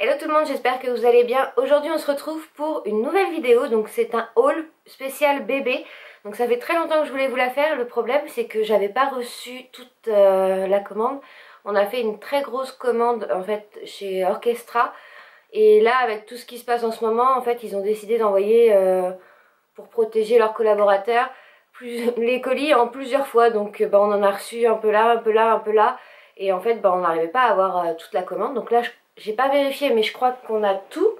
Hello tout le monde, j'espère que vous allez bien. Aujourd'hui on se retrouve pour une nouvelle vidéo, donc c'est un haul spécial bébé. Donc ça fait très longtemps que je voulais vous la faire, le problème c'est que j'avais pas reçu toute euh, la commande. On a fait une très grosse commande en fait chez Orchestra. Et là avec tout ce qui se passe en ce moment, en fait ils ont décidé d'envoyer euh, pour protéger leurs collaborateurs les colis en plusieurs fois. Donc bah, on en a reçu un peu là, un peu là, un peu là. Et en fait bah, on n'arrivait pas à avoir euh, toute la commande. Donc là je j'ai pas vérifié, mais je crois qu'on a tout.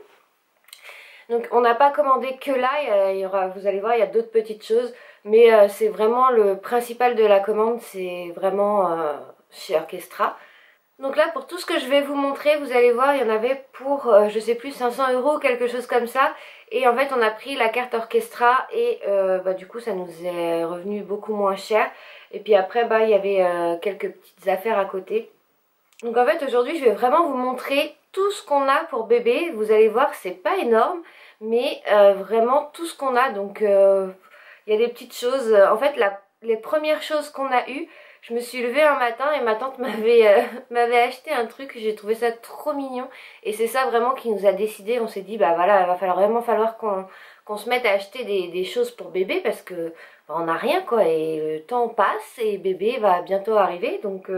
Donc on n'a pas commandé que là, vous allez voir, il y a d'autres petites choses. Mais euh, c'est vraiment le principal de la commande, c'est vraiment euh, chez Orchestra. Donc là, pour tout ce que je vais vous montrer, vous allez voir, il y en avait pour, euh, je sais plus, 500 euros, quelque chose comme ça. Et en fait, on a pris la carte Orchestra et bah, du coup, ça nous est revenu beaucoup moins cher. Et puis après, bah, il y avait quelques petites affaires à côté. Donc en fait aujourd'hui je vais vraiment vous montrer tout ce qu'on a pour bébé. Vous allez voir c'est pas énorme mais euh, vraiment tout ce qu'on a. Donc euh, il y a des petites choses. En fait les premières choses qu'on a eues, je me suis levée un matin et ma tante m'avait euh, acheté un truc. J'ai trouvé ça trop mignon et c'est ça vraiment qui nous a décidé. On s'est dit bah voilà il va falloir vraiment falloir qu'on se mette à acheter des, choses pour bébé parce que bah, on n'a rien quoi et le temps passe et bébé va bientôt arriver donc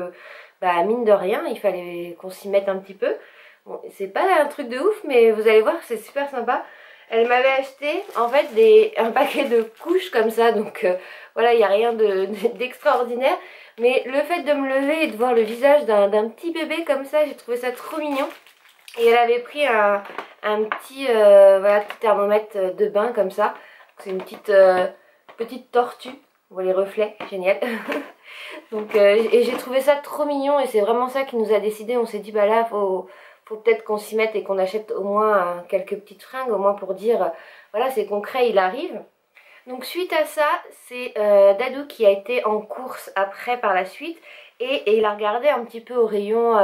bah mine de rien, il fallait qu'on s'y mette un petit peu. Bon, c'est pas un truc de ouf, mais vous allez voir, c'est super sympa. Elle m'avait acheté en fait un paquet de couches comme ça, donc euh, voilà, il n'y a rien d'extraordinaire. mais le fait de me lever et de voir le visage d'un petit bébé comme ça, j'ai trouvé ça trop mignon. Et elle avait pris un, petit, euh, voilà, thermomètre de bain comme ça. C'est une petite, euh, petite tortue. Vous voyez les reflets, génial. Donc, euh, et j'ai trouvé ça trop mignon et c'est vraiment ça qui nous a décidé. On s'est dit, bah là, faut, peut-être qu'on s'y mette et qu'on achète au moins euh, quelques petites fringues, au moins pour dire, euh, voilà, c'est concret, il arrive. Donc suite à ça, c'est Dadou qui a été en course après par la suite et, il a regardé un petit peu au rayon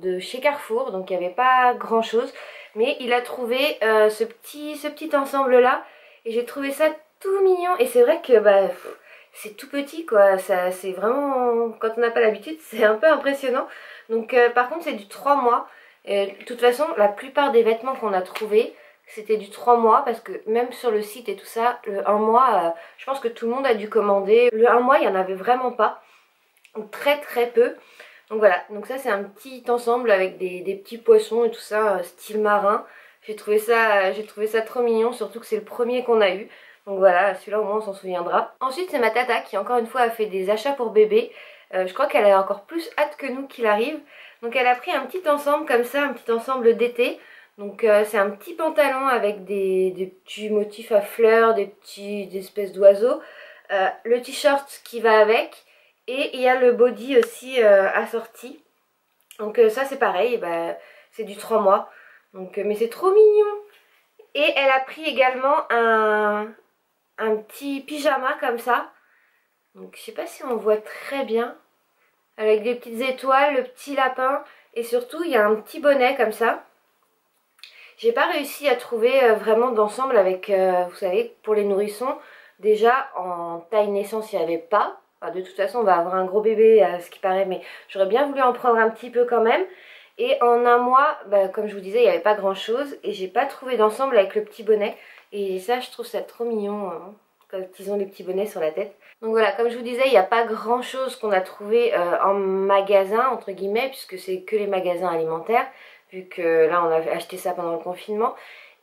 de chez Carrefour, donc il n'y avait pas grand chose, mais il a trouvé ce, petit, ce petit ensemble là et j'ai trouvé ça tout mignon et c'est vrai que bah, c'est tout petit quoi, c'est vraiment, quand on n'a pas l'habitude, c'est un peu impressionnant. Donc euh, par contre c'est du 3 mois, de toute façon la plupart des vêtements qu'on a trouvés, c'était du 3 mois parce que même sur le site et tout ça, le 1 mois, euh, je pense que tout le monde a dû commander. Le 1 mois, il n'y en avait vraiment pas, donc très très peu. Donc voilà, donc ça c'est un petit ensemble avec des, petits poissons et tout ça, euh, style marin. J'ai trouvé trouvé ça trop mignon, surtout que c'est le premier qu'on a eu. Donc voilà, celui-là au moins on s'en souviendra. Ensuite c'est ma tata qui encore une fois a fait des achats pour bébé. Euh, je crois qu'elle a encore plus hâte que nous qu'il arrive. Donc elle a pris un petit ensemble comme ça, un petit ensemble d'été. Donc euh, c'est un petit pantalon avec des, petits motifs à fleurs, des petits espèces d'oiseaux. Euh, le t-shirt qui va avec. Et il y a le body aussi assorti. Donc ça c'est pareil, bah, c'est du 3 mois. Mais c'est trop mignon. Et elle a pris également un, un petit pyjama comme ça. Donc je sais pas si on voit très bien. Avec des petites étoiles, le petit lapin. Et surtout il y a un petit bonnet comme ça. J'ai pas réussi à trouver euh, vraiment d'ensemble avec, euh, vous savez, pour les nourrissons. Déjà en taille naissance il n'y avait pas. de toute façon on va avoir un gros bébé à ce qui paraît. Mais j'aurais bien voulu en prendre un petit peu quand même. Et en un mois, bah, comme je vous disais, il n'y avait pas grand chose. Et j'ai pas trouvé d'ensemble avec le petit bonnet. Et ça, je trouve ça trop mignon hein, quand ils ont les petits bonnets sur la tête. Donc voilà, comme je vous disais, il n'y a pas grand chose qu'on a trouvé euh, en magasin, entre guillemets, puisque c'est que les magasins alimentaires, vu que là on a acheté ça pendant le confinement.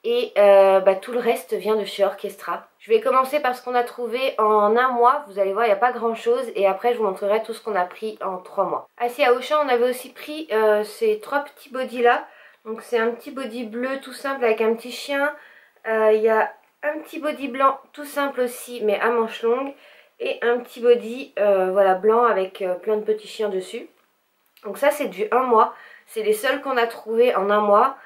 Et euh, bah, tout le reste vient de chez Orchestra. Je vais commencer par ce qu'on a trouvé en un mois. Vous allez voir, il n'y a pas grand chose. Et après, je vous montrerai tout ce qu'on a pris en trois mois. Assis à Auchan, on avait aussi pris euh, ces trois petits bodys là. Donc c'est un petit body bleu tout simple avec un petit chien, il y a un petit body blanc tout simple aussi, mais à manches longues. Et un petit body euh, voilà, blanc avec euh, plein de petits chiens dessus. Donc ça c'est du 1 mois. C'est les seuls qu'on a trouvés en un mois.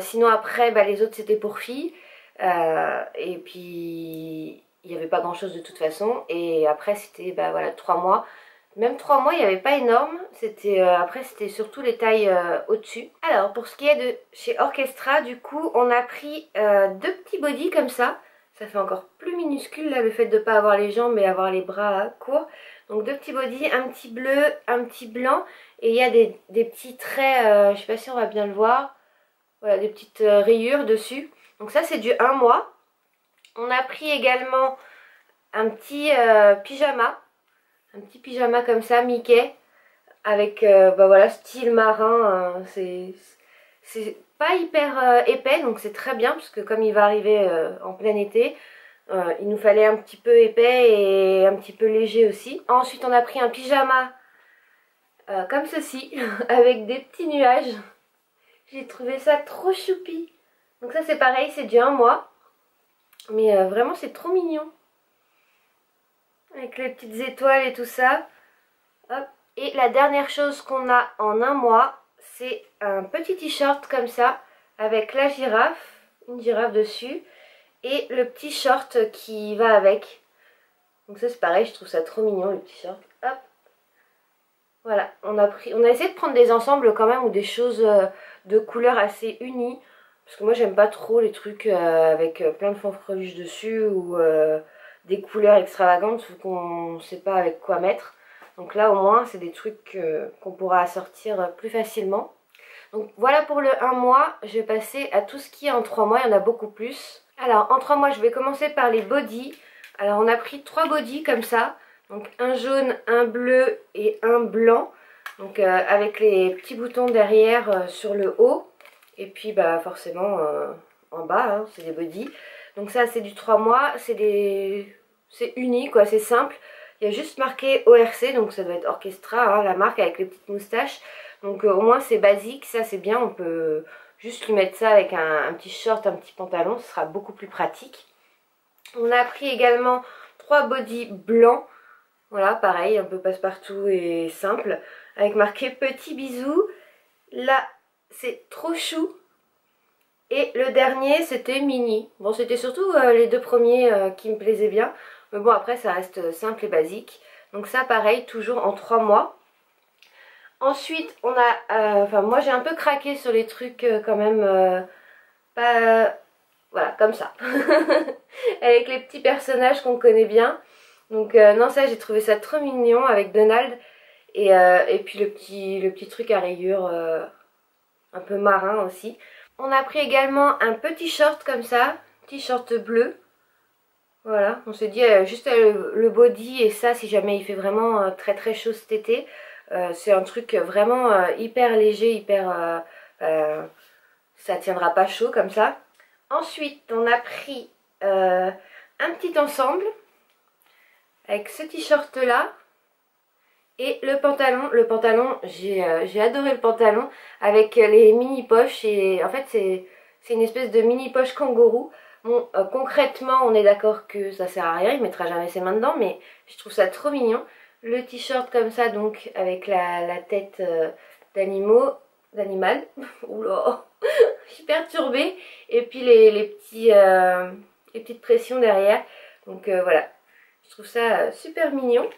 sinon après bah, les autres c'était pour filles. et puis il n'y avait pas grand chose de toute façon. Et après c'était bah, voilà, 3 mois. Même 3 mois, il n'y avait pas énorme. C'était euh, Après, c'était surtout les tailles euh, au-dessus. Alors, pour ce qui est de chez Orchestra, du coup, on a pris euh, deux petits bodys comme ça. Ça fait encore plus minuscule, là, le fait de ne pas avoir les jambes, mais avoir les bras courts. Donc, deux petits bodys, un petit bleu, un petit blanc. Et il y a des, petits traits, je ne sais pas si on va bien le voir. Voilà, des petites rayures dessus. Donc ça c'est du 1 mois. On a pris également un petit pyjama. Un petit pyjama comme ça, Mickey. Avec, bah voilà, style marin. c'est pas hyper euh, épais, donc c'est très bien, parce que comme il va arriver euh, en plein été, euh, il nous fallait un petit peu épais et un petit peu léger aussi. Ensuite, on a pris un pyjama comme ceci, avec des petits nuages. J'ai trouvé ça trop choupi. Donc ça, c'est pareil, c'est du un mois. Mais vraiment, c'est trop mignon. Avec les petites étoiles et tout ça. Hop. Et la dernière chose qu'on a en un mois, c'est un petit t-shirt comme ça avec la girafe, une girafe dessus et le petit short qui va avec. Donc ça c'est pareil, je trouve ça trop mignon le t-shirt. Hop. Voilà, on a, pris, on a essayé de prendre des ensembles quand même ou des choses euh, de couleurs assez unies. Parce que moi j'aime pas trop les trucs euh, avec euh, plein de fanfreluches dessus ou des couleurs extravagantes qu'on sait pas avec quoi mettre. Donc là au moins c'est des trucs qu'on pourra assortir plus facilement. Donc voilà pour le 1 mois, je vais passer à tout ce qui est en 3 mois, il y en a beaucoup plus. Alors en 3 mois je vais commencer par les bodys. Alors on a pris 3 bodys comme ça, donc un jaune, un bleu et un blanc. Donc euh, avec les petits boutons derrière euh, sur le haut. Et puis bah forcément euh, en bas, hein, c'est des bodys. Donc ça c'est du 3 mois, c'est des... c'est uni quoi, c'est simple. Il y a juste marqué ORC, donc ça doit être Orchestra, hein, la marque avec les petites moustaches. Donc euh, au moins c'est basique, ça c'est bien, on peut juste lui mettre ça avec un, petit short, un petit pantalon, ce sera beaucoup plus pratique. On a pris également trois bodys blancs, voilà pareil, un peu passe-partout et simple, avec marqué petit bisou. Là c'est trop chou. Et le dernier c'était mini. Bon c'était surtout euh, les deux premiers euh, qui me plaisaient bien. Mais bon après ça reste simple et basique. Donc ça pareil, toujours en trois mois. Ensuite, on a... Euh, enfin, moi, j'ai un peu craqué sur les trucs euh, quand même... Euh. Voilà, comme ça. avec les petits personnages qu'on connaît bien. Donc, non, ça, j'ai trouvé ça trop mignon avec Donald. Et, et puis le petit, le petit truc à rayures un peu marin aussi. On a pris également un petit short comme ça. Petit short bleu. Voilà, on s'est dit juste le, body et ça si jamais il fait vraiment très très chaud cet été. Euh, c'est un truc vraiment euh, hyper léger, hyper... Euh, ça tiendra pas chaud comme ça. Ensuite, on a pris un petit ensemble avec ce t-shirt là et le pantalon. Le pantalon, j'ai adoré le pantalon avec les mini poches et en fait c'est une espèce de mini poche kangourou. Bon, concrètement, on est d'accord que ça sert à rien, il mettra jamais ses mains dedans, mais je trouve ça trop mignon le t-shirt comme ça donc avec la, tête euh, d'animaux d'animal oula je suis perturbée et puis les, petits euh, les petites pressions derrière donc euh, voilà je trouve ça super mignon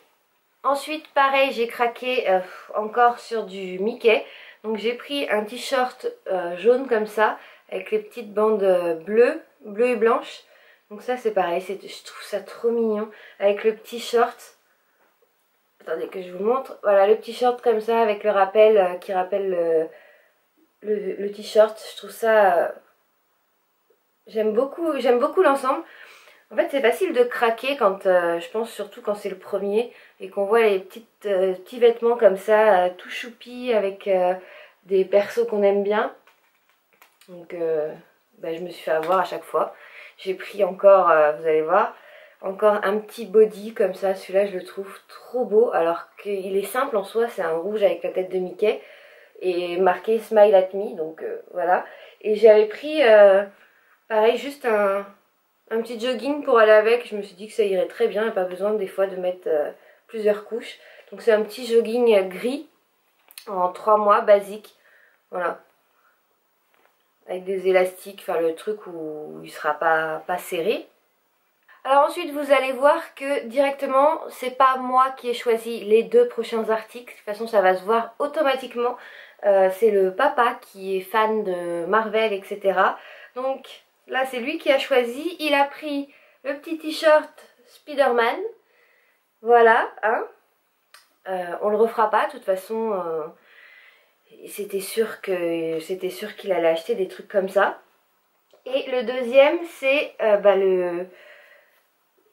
ensuite pareil j'ai craqué encore sur du Mickey donc j'ai pris un t-shirt jaune comme ça avec les petites bandes bleues bleues et blanches donc ça c'est pareil je trouve ça trop mignon avec le petit short Attendez que je vous montre. Voilà, le petit short comme ça avec le rappel euh, qui rappelle le, t-shirt. Je trouve ça... Euh, j'aime beaucoup, j'aime beaucoup l'ensemble. En fait, c'est facile de craquer quand, euh, je pense surtout quand c'est le premier et qu'on voit les petites, petits vêtements comme ça, tout choupi avec des persos qu'on aime bien. Donc, bah, je me suis fait avoir à chaque fois. J'ai pris encore, vous allez voir, encore un petit body comme ça, celui-là je le trouve trop beau alors qu'il est simple en soi, c'est un rouge avec la tête de Mickey et marqué Smile at Me, donc euh, voilà. Et j'avais pris, euh, pareil, juste un, petit jogging pour aller avec, je me suis dit que ça irait très bien, et pas besoin des fois de mettre euh, couches. Donc c'est un petit jogging gris en 3 mois, basique, voilà. Avec des élastiques, enfin le truc où il sera pas, pas serré. Alors ensuite vous allez voir que directement c'est pas moi qui ai choisi les deux prochains articles, de toute façon ça va se voir automatiquement. Euh, c'est le papa qui est fan de Marvel etc. Donc là c'est lui qui a choisi, il a pris le petit t-shirt Spider-Man. Voilà, hein. Euh, on le refera pas, de toute façon euh, c'était sûr qu'il allait acheter des trucs comme ça. Et le deuxième, c'est euh, bah, le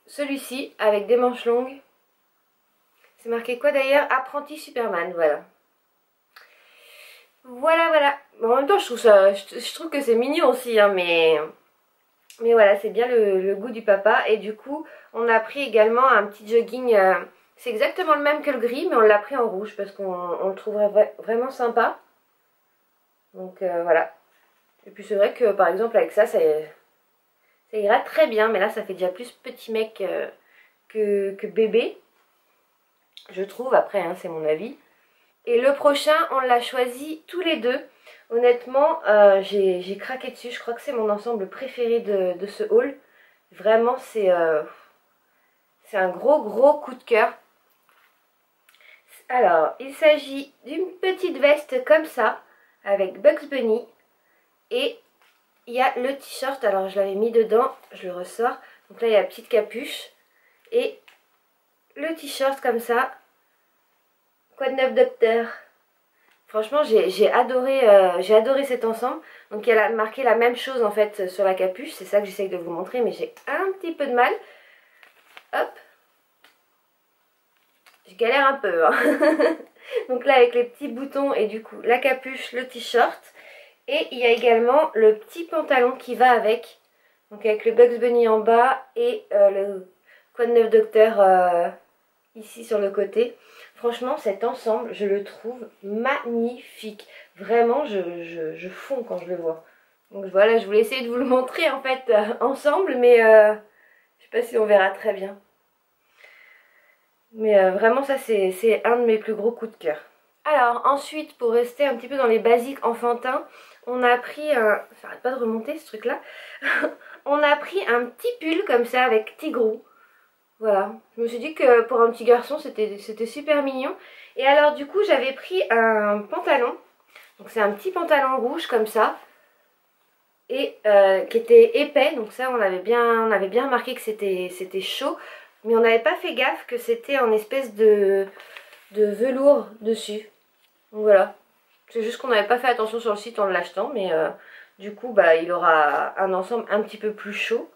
celui-ci avec des manches longues. C'est marqué quoi d'ailleurs? Apprenti Superman, voilà. Voilà, voilà. En même temps, je trouve, ça, je, trouve que c'est mignon aussi, hein, mais, mais voilà, c'est bien le, goût du papa. Et du coup, on a pris également un petit jogging. Euh, c'est exactement le même que le gris, mais on l'a pris en rouge parce qu'on le trouverait vraiment sympa. Donc euh, voilà. Et puis c'est vrai que par exemple avec ça, ça, ira très bien. Mais là, ça fait déjà plus petit mec euh, que, bébé. Je trouve, après, hein, c'est mon avis. Et le prochain, on l'a choisi tous les deux. Honnêtement, euh, j'ai craqué dessus. Je crois que c'est mon ensemble préféré de, ce haul. Vraiment, c'est c'est un gros, gros coup de cœur. Alors, il s'agit d'une petite veste comme ça, avec Bugs Bunny. Et il y a le t-shirt, alors je l'avais mis dedans, je le ressors. Donc là, il y a la petite capuche. Et le t-shirt comme ça. Quoi de neuf, docteur? Franchement, j'ai adoré, euh, j'ai adoré cet ensemble. Donc, il a marqué la même chose en fait sur la capuche. C'est ça que j'essaye de vous montrer, mais j'ai un petit peu de mal. Hop, je galère un peu. Hein. Donc là avec les petits boutons et du coup la capuche, le t-shirt. Et il y a également le petit pantalon qui va avec. Donc avec le Bugs Bunny en bas et euh, le Quad 9 Docteur euh, ici sur le côté. Franchement cet ensemble je le trouve magnifique. Vraiment je, je, fonds quand je le vois. Donc voilà je voulais essayer de vous le montrer en fait euh, ensemble mais je sais pas si on verra très bien. Mais euh, vraiment ça c'est un de mes plus gros coups de cœur. Alors ensuite pour rester un petit peu dans les basiques enfantins, on a pris un... Ça arrête pas de remonter ce truc là. on a pris un petit pull comme ça avec tigrou. Voilà, je me suis dit que pour un petit garçon c'était super mignon. Et alors du coup j'avais pris un pantalon. Donc c'est un petit pantalon rouge comme ça. Et euh, qui était épais, donc ça on avait bien, on remarqué que c'était chaud. Mais on n'avait pas fait gaffe que c'était en espèce de, de velours dessus. Donc voilà. C'est juste qu'on n'avait pas fait attention sur le site en l'achetant. Mais euh, du coup, bah, il aura un ensemble un petit peu plus chaud.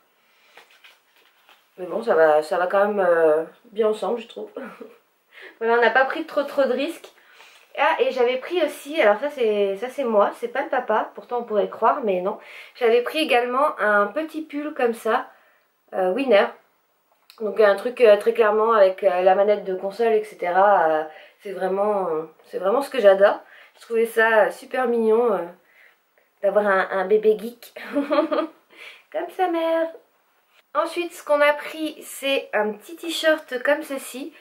Mais bon, ça va, ça va quand même euh, bien ensemble, je trouve. voilà, on n'a pas pris trop trop de risques. Ah, et j'avais pris aussi, alors ça c'est ça c'est moi, c'est pas le papa, pourtant on pourrait croire, mais non. J'avais pris également un petit pull comme ça, euh, Winner, donc un truc euh, très clairement avec la manette de console, etc. C'est vraiment, c'est vraiment ce que j'adore. Je trouvais ça super mignon d'avoir un, bébé geek comme sa mère. Ensuite, ce qu'on a pris, c'est un petit t-shirt comme ceci.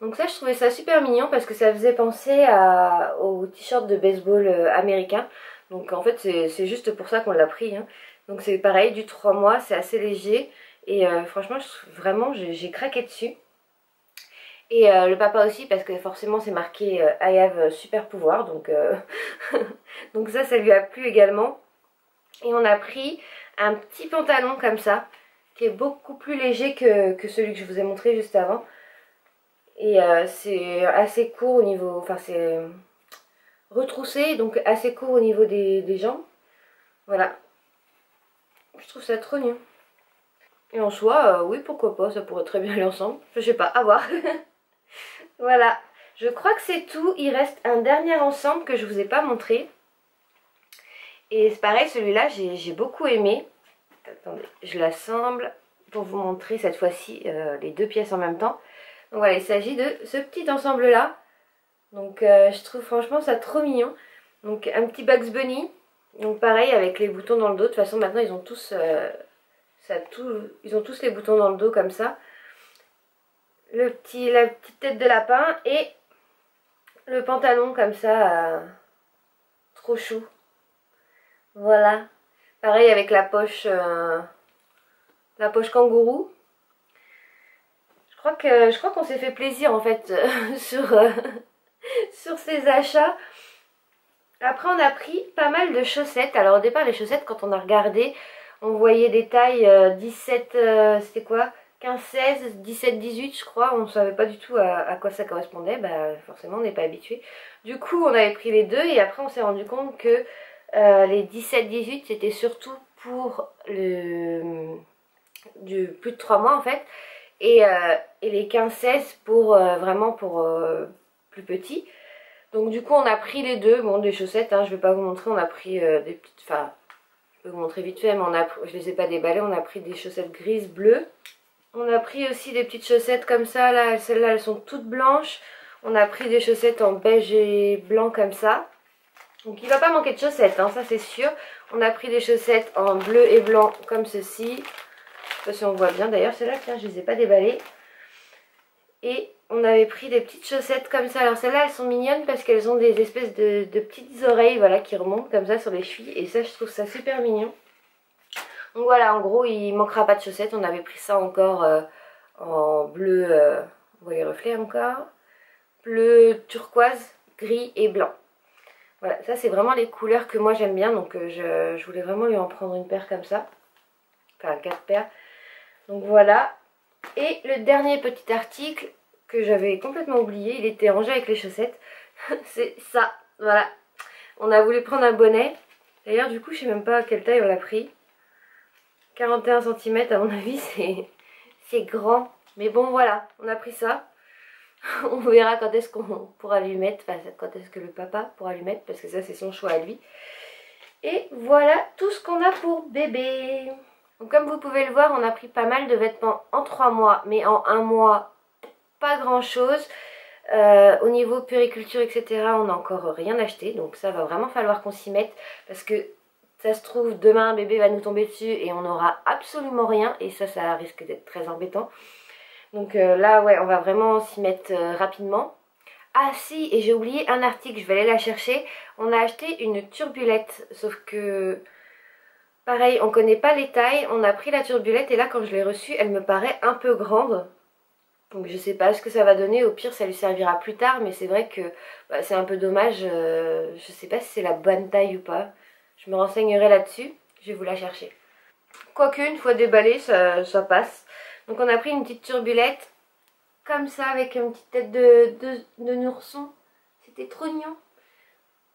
Donc ça, je trouvais ça super mignon parce que ça faisait penser à, au t-shirt de baseball américain. Donc en fait, c'est juste pour ça qu'on l'a pris. Hein. Donc c'est pareil, du 3 mois, c'est assez léger. Et euh, franchement, vraiment, j'ai craqué dessus. Et euh, le papa aussi, parce que forcément, c'est marqué euh, I have super pouvoir. Donc, donc ça, ça lui a plu également. Et on a pris un petit pantalon comme ça, qui est beaucoup plus léger que, celui que je vous ai montré juste avant. Et c'est assez court au niveau... Enfin, c'est retroussé, donc assez court au niveau des, des jambes. Voilà. Je trouve ça trop mignon. Et en soi, euh, oui, pourquoi pas, ça pourrait très bien aller ensemble. Je sais pas, à voir. voilà, je crois que c'est tout. Il reste un dernier ensemble que je vous ai pas montré. Et c'est pareil, celui-là, j'ai beaucoup aimé. Attendez, je l'assemble pour vous montrer cette fois-ci euh, les deux pièces en même temps. Donc voilà, il s'agit de ce petit ensemble-là. Donc euh, je trouve franchement ça trop mignon. Donc un petit Bugs Bunny. Donc pareil avec les boutons dans le dos. De toute façon maintenant ils ont tous ils ont tous les boutons dans le dos comme ça. Le petit, la petite tête de lapin et le pantalon comme ça, euh, trop chou. Voilà. Pareil avec la poche, euh, la poche kangourou. Je crois qu'on s'est fait plaisir en fait sur, euh, sur ces achats. Après on a pris pas mal de chaussettes. Alors au départ les chaussettes quand on a regardé on voyait des tailles 17, euh, euh, c'était quoi? 15, 16, 17, 18 je crois, on ne savait pas du tout à, quoi ça correspondait, bah forcément on n'est pas habitué. Du coup on avait pris les deux et après on s'est rendu compte que euh, les 17, 18 c'était surtout pour le plus de 3 mois en fait et, euh, les 15, 16 pour euh, vraiment pour plus petit. Donc du coup on a pris les deux, bon des chaussettes, hein, je vais pas vous montrer, on a pris des petites, enfin je vais vous montrer vite fait mais on a, je les ai pas déballées, on a pris des chaussettes grises, bleues on a pris aussi des petites chaussettes comme ça, là, celles-là elles sont toutes blanches. On a pris des chaussettes en beige et blanc comme ça. Donc il va pas manquer de chaussettes, hein, ça c'est sûr. On a pris des chaussettes en bleu et blanc comme ceci. Je sais pas si on voit bien d'ailleurs, celles-là, tiens, je les ai pas déballées. Et on avait pris des petites chaussettes comme ça. Alors celles-là, elles sont mignonnes parce qu'elles ont des espèces de, petites oreilles voilà, qui remontent comme ça sur les chevilles. Et ça, je trouve ça super mignon. Donc voilà, en gros, il manquera pas de chaussettes. On avait pris ça encore euh, en bleu, euh, vous voyez le reflet encore, bleu turquoise, gris et blanc. Voilà, ça c'est vraiment les couleurs que moi j'aime bien. Donc euh, je, voulais vraiment lui en prendre une paire comme ça. Enfin, quatre paires. Donc voilà. Et le dernier petit article que j'avais complètement oublié, il était rangé avec les chaussettes. c'est ça, voilà. On a voulu prendre un bonnet. D'ailleurs, du coup, je sais même pas à quelle taille on l'a pris. 41 cm à mon avis c'est grand. Mais bon voilà, on a pris ça. on verra quand est-ce qu'on pourra lui mettre, quand est-ce que le papa pourra lui mettre, parce que ça c'est son choix à lui. Et voilà tout ce qu'on a pour bébé. Donc comme vous pouvez le voir, on a pris pas mal de vêtements en 3 mois, mais en 1 mois, pas grand chose. Euh, au niveau puriculture, etc., on n'a encore rien acheté, donc ça va vraiment falloir qu'on s'y mette, parce que ça se trouve, demain un bébé va nous tomber dessus et on n'aura absolument rien. Et ça, ça risque d'être très embêtant. Donc euh, là, ouais, on va vraiment s'y mettre euh, rapidement. Ah si, et j'ai oublié un article, je vais aller la chercher. On a acheté une turbulette, sauf que... Pareil, on connaît pas les tailles. On a pris la turbulette et là, quand je l'ai reçue, elle me paraît un peu grande. Donc je sais pas ce que ça va donner, au pire ça lui servira plus tard, mais c'est vrai que bah, c'est un peu dommage, euh, je sais pas si c'est la bonne taille ou pas. Je me renseignerai là-dessus. Je vais vous la chercher. Quoique, une fois déballée, ça, passe. Donc on a pris une petite turbulette. Comme ça, avec une petite tête de, de, nourson. C'était trop mignon.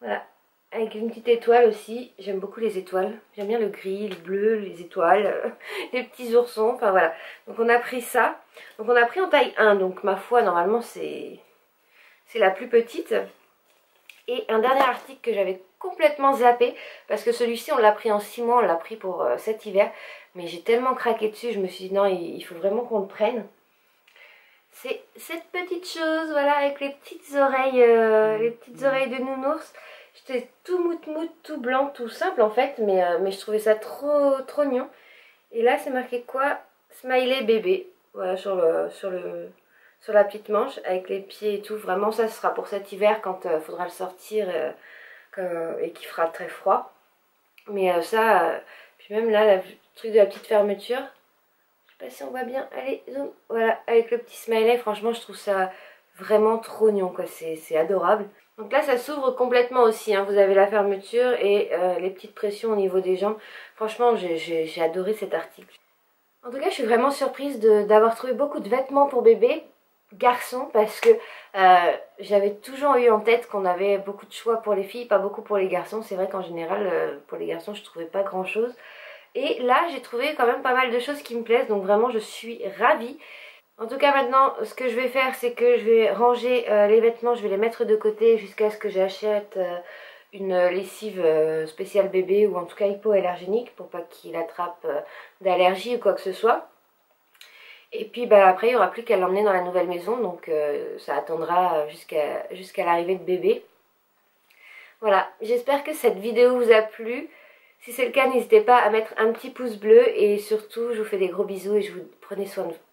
Voilà. Avec une petite étoile aussi. J'aime beaucoup les étoiles. J'aime bien le gris, le bleu, les étoiles, les petits oursons. Enfin voilà. Donc on a pris ça. Donc on a pris en taille 1. Donc ma foi, normalement, c'est la plus petite. Et un dernier article que j'avais complètement zappé parce que celui-ci on l'a pris en 6 mois, on l'a pris pour euh, cet hiver. Mais j'ai tellement craqué dessus, je me suis dit non, il, faut vraiment qu'on le prenne. C'est cette petite chose, voilà, avec les petites oreilles, euh, les petites oreilles de nounours. J'étais tout mout mout, tout blanc, tout simple en fait, mais, euh, mais je trouvais ça trop trop mignon. Et là c'est marqué quoi? Smiley bébé, voilà, sur le, sur le, sur la petite manche avec les pieds et tout. Vraiment, ça, sera pour cet hiver quand il faudra le sortir euh, et qu'il fera très froid. Mais euh, ça, puis même là, le truc de la petite fermeture, je sais pas si on voit bien. Allez, zoom. Voilà, avec le petit smiley, franchement, je trouve ça vraiment trop mignon, quoi. C'est adorable. Donc là, ça s'ouvre complètement aussi. Hein. Vous avez la fermeture et les petites pressions au niveau des jambes. Franchement, j'ai adoré cet article. En tout cas, je suis vraiment surprise d'avoir trouvé beaucoup de vêtements pour bébé garçon parce que euh, j'avais toujours eu en tête qu'on avait beaucoup de choix pour les filles, pas beaucoup pour les garçons. C'est vrai qu'en général, euh, pour les garçons, je trouvais pas grand chose. Et là, j'ai trouvé quand même pas mal de choses qui me plaisent, donc vraiment, je suis ravie. En tout cas, maintenant, ce que je vais faire, c'est que je vais ranger euh, les vêtements, je vais les mettre de côté jusqu'à ce que j'achète une lessive spéciale bébé ou en tout cas hypoallergénique pour pas qu'il attrape d'allergie ou quoi que ce soit. Et puis bah, après, il n'y aura plus qu'à l'emmener dans la nouvelle maison, donc euh, ça attendra jusqu'à jusqu'à l'arrivée de bébé. Voilà, j'espère que cette vidéo vous a plu. Si c'est le cas, n'hésitez pas à mettre un petit pouce bleu et surtout, je vous fais des gros bisous et je vous prenez soin de vous.